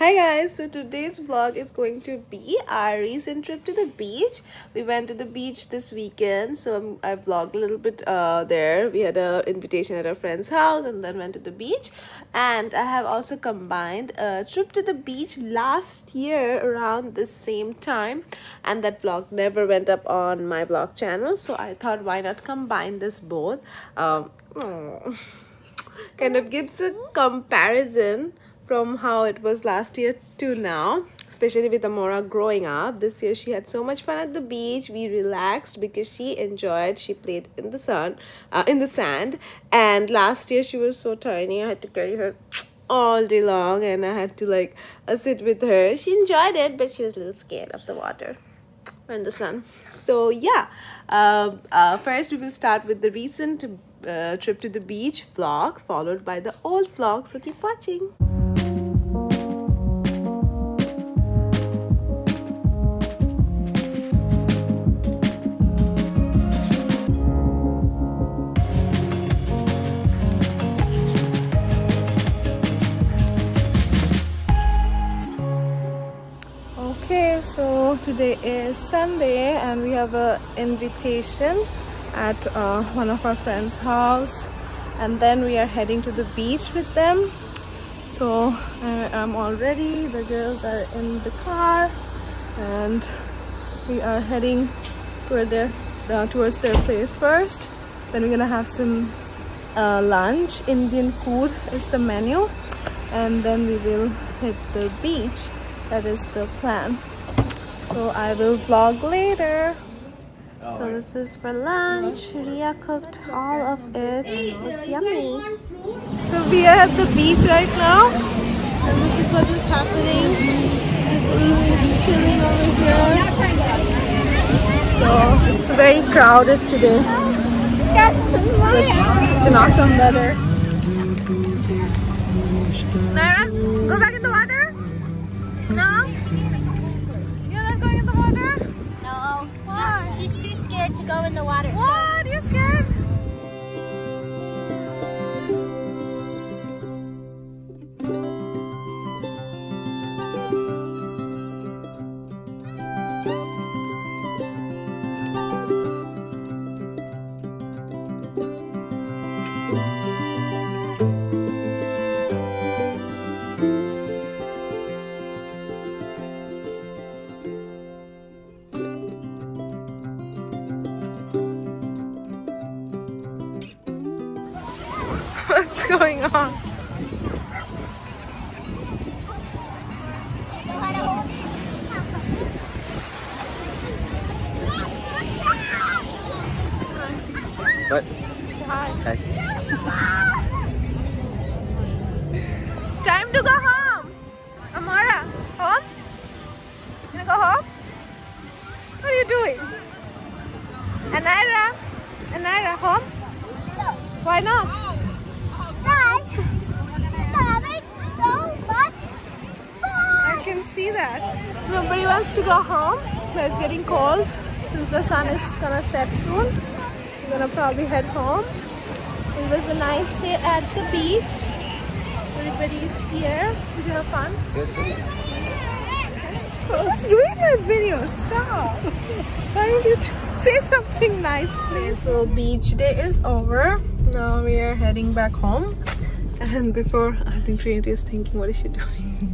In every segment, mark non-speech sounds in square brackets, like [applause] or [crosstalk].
Hi guys, so today's vlog is going to be our recent trip to the beach. We went to the beach this weekend, so I vlogged a little bit uh, there. We had an invitation at a friend's house and then went to the beach. And I have also combined a trip to the beach last year around the same time. And that vlog never went up on my vlog channel, so I thought why not combine this both. Um, [laughs] kind of gives a comparison from how it was last year to now especially with Amora growing up. This year she had so much fun at the beach. We relaxed because she enjoyed she played in the sun uh, in the sand. And last year she was so tiny I had to carry her all day long and I had to like uh, sit with her. She enjoyed it but she was a little scared of the water and the sun. So yeah uh, uh, first we will start with the recent uh, trip to the beach vlog followed by the old vlog. So keep watching today is sunday and we have a invitation at uh, one of our friends house and then we are heading to the beach with them. So I am all ready the girls are in the car and we are heading toward their uh, towards their place first. Then we're gonna have some uh, lunch. Indian food is the menu and then we will hit the beach. That is the plan so i will vlog later. Oh, so this is for lunch. Ria cooked all of it. It's yummy. So we are at the beach right now. And this is what is happening. Everybody's just chilling over here. So it's very crowded today. But such an awesome weather. Nara, go back in the water. No? To go in the water. What? You're scared? What's going on? What? Say hi. Hi. Time to go home. Amora, home? You gonna go home? What are you doing? Anaira, Anaira, home? Why not? I can see that. Nobody wants to go home. But it's getting cold. Since the sun is gonna set soon, we're gonna probably head home. It was a nice day at the beach. Everybody's here. Did you have fun? Yes, good. Who's doing that video? Stop. Why don't you say something nice, please? So beach day is over. Now we are heading back home. And before, I think Trinity is thinking, what is she doing?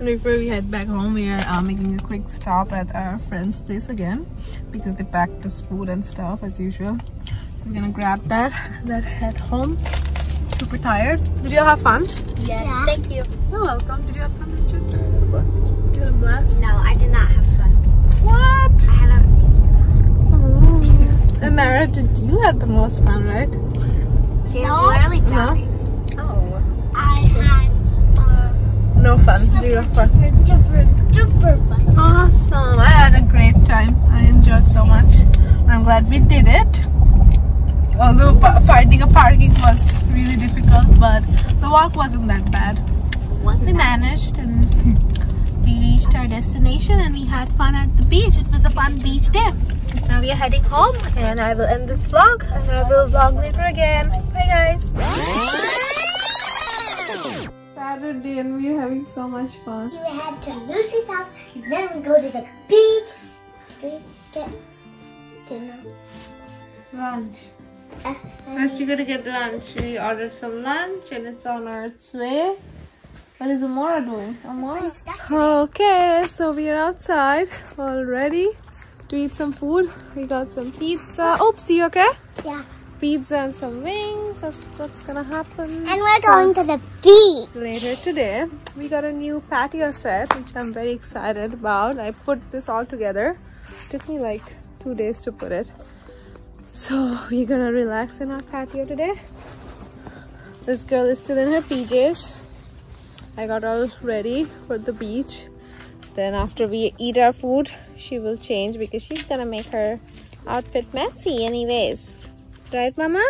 And before we head back home, we are uh, making a quick stop at our friend's place again because they packed us food and stuff as usual. So we're gonna grab that, then head home. Super tired. Did you have fun? Yes, thank you. You're welcome. Did you have fun, Richard? Uh, what? You had a blast? No, I did not have fun. What? I had a Oh. And Nara, did you had the most fun, right? no. literally No. No fun. Zero fun. Awesome. I had a great time. I enjoyed so much. I'm glad we did it. Although finding a parking was really difficult, but the walk wasn't that bad. We managed and [laughs] we reached our destination and we had fun at the beach. It was a fun beach day. Now we are heading home and I will end this vlog and I will vlog later again. Bye guys. Saturday and we're having so much fun. We head to Lucy's house, and then we go to the beach. We get dinner. Lunch. Uh, First, you're gonna get lunch. We ordered some lunch and it's on our way. What is Amora doing? Amora. Okay, so we are outside already to eat some food. We got some pizza. Oopsie, okay? yeah. Pizza and some wings. That's what's gonna happen. And we're going to the beach. later today we got a new patio set which i'm very excited about. I put this all together. Took me like two days to put it. So we're gonna relax in our patio today. This girl is still in her pjs i got all ready for the beach. Then after we eat our food she will change because she's gonna make her outfit messy anyways right mama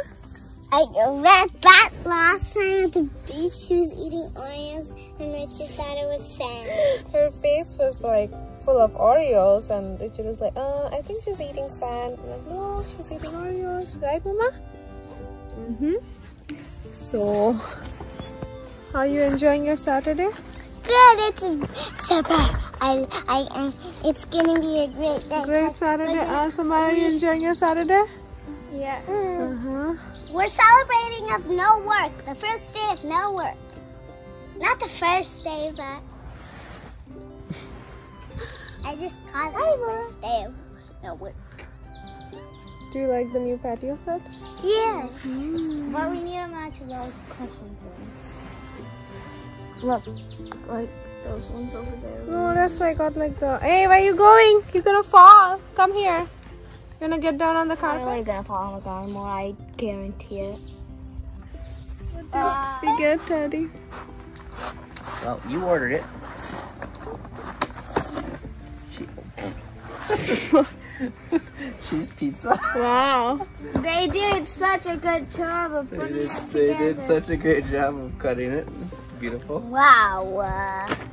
I read that last time at the beach. She was eating Oreos, and Richard thought it was sand. [gasps] her face was like full of Oreos and Richard was like, uh, I think she's eating sand. And I'm like, no, she's eating Oreos, right Mama? Mm-hmm. So, are you enjoying your Saturday? Good, it's super. I, I, I, it's gonna be a great day. Great Saturday. Uh, Samara, are you enjoying your Saturday? Yeah. Uh-huh. We're celebrating of no work. The first day of no work. Not the first day, but [laughs] I just call it the first day of no work. Do you like the new patio set? Yes. But we need to match those cushion. Look, like those ones over there. No, that's why I got like the. Hey, where are you going? You're gonna fall. Come here. You're gonna get down on the carpet? I'm carpet. really gonna fall on the ground more, I guarantee it. Be good, Teddy. Well, you ordered it. She- [laughs] Cheese pizza. Wow. They did such a good job of They did, it they did such a great job of cutting it. Beautiful. Wow. Uh, did, it did.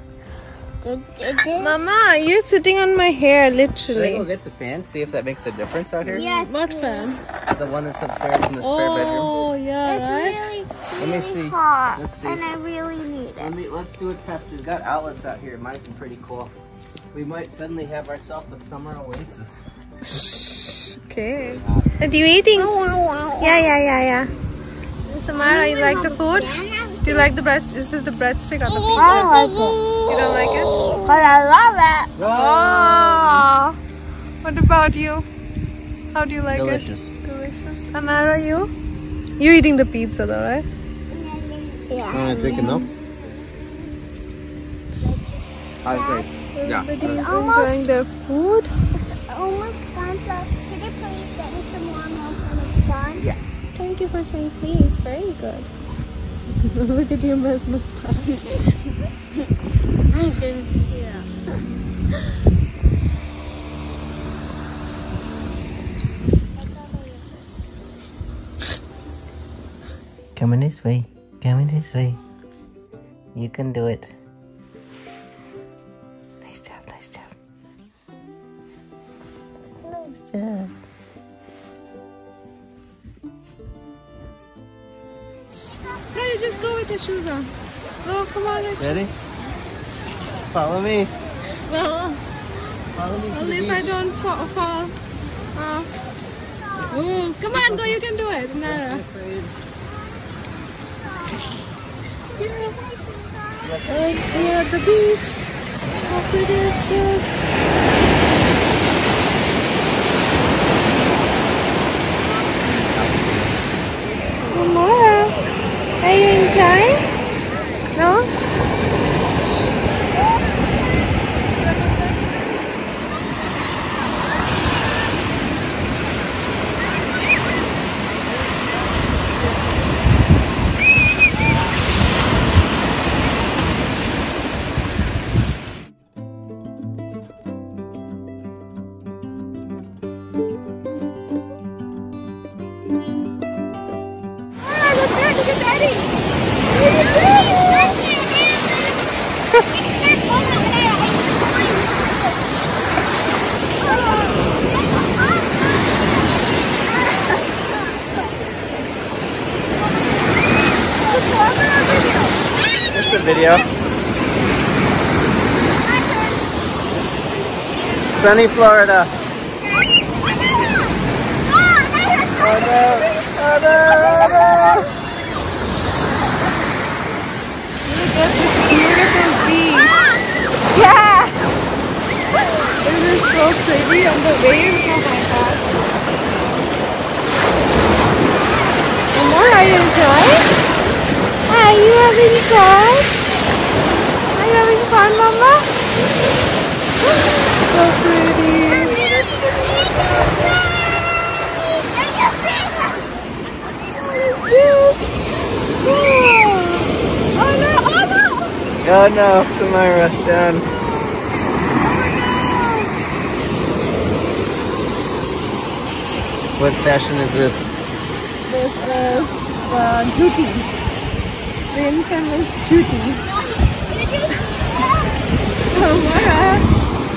Mama, you're sitting on my hair, literally. Should I go literally. get the fan? See if that makes a difference out here. Yes. What please. fan? The one that's upstairs in the spare oh, bedroom. Oh, yeah, It's right? really, Let me see. hot, Let's see. and I really need it. Let me let's do a test. We've got outlets out here. It might be pretty cool. We might suddenly have ourselves a summer oasis. Okay. Uh, Are you eating? Yeah, yeah, yeah, yeah. Samara, you like the food? Do you like the breast? Is this the breadstick on the oh, pizza? I like it, You don't like it? but I love it. Oh. What about you? How do you like Delicious. it? Delicious. Anaira, you? You're eating the pizza though, right? Yeah. Want to drink it milk? How's great. Yeah. Everybody's almost- enjoying their food. It's almost gone, so could you please get me some more milk when it's gone? Yeah. Thank you for saying please. Very good. Look at your mustache. I shouldn't yeah. Coming this way. Coming this way. You can do it. Nice job, nice job. Nice job. The shoes on. Go, come on, Rich. Ready? Follow me. Well, Follow me only if I don't fall. fall. Uh, oh, come on, go, you can do it, Nara. And here at the beach. How pretty is this? Look there, look at Daddy. Just a video. video. Sunny Florida. Oh no! Oh no! Oh no! Look at this beautiful beach. Yeah! It is so pretty and the waves, oh my gosh. Are you enjoying? Are you having fun? Are you having fun, Mama? So pretty. Oh no, oh no! Oh no. What fashion is this? This is uh, Juti. The infamous Juti. Amora.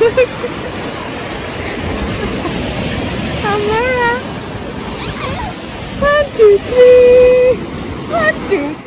[laughs] Amora. One, two, three. One.